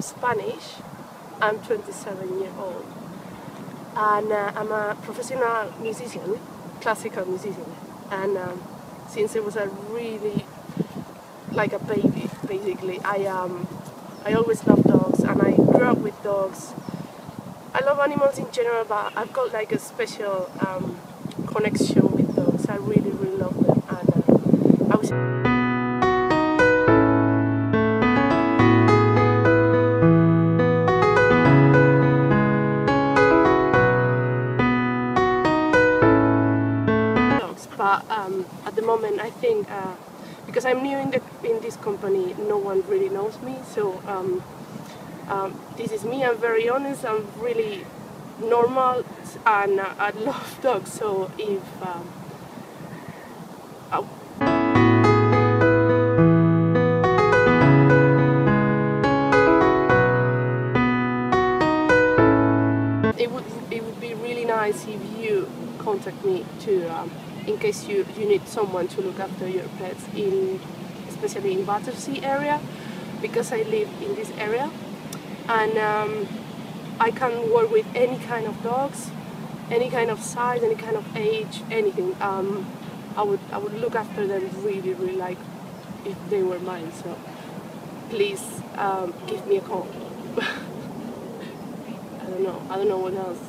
Spanish. I'm 27 years old. And uh, I'm a professional musician, classical musician. And um, since I was a really, like a baby, basically, I, um, I always loved dogs and I grew up with dogs. I love animals in general, but I've got like a special um, connection with dogs. I really, really love them. And uh, I was. Moment I think uh, because I'm new in the in this company, no one really knows me. So um, um, this is me. I'm very honest. I'm really normal, and uh, I love dogs. So if um, it would it would be really nice if you contact me to um, in case you, you need someone to look after your pets in especially in Battersea area because I live in this area. And um, I can work with any kind of dogs any kind of size any kind of age anything. Um, I would I would look after them really really like if they were mine. So please um, give me a call. I don't know. I don't know what else